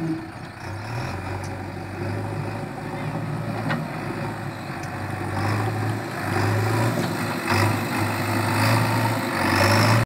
Amen.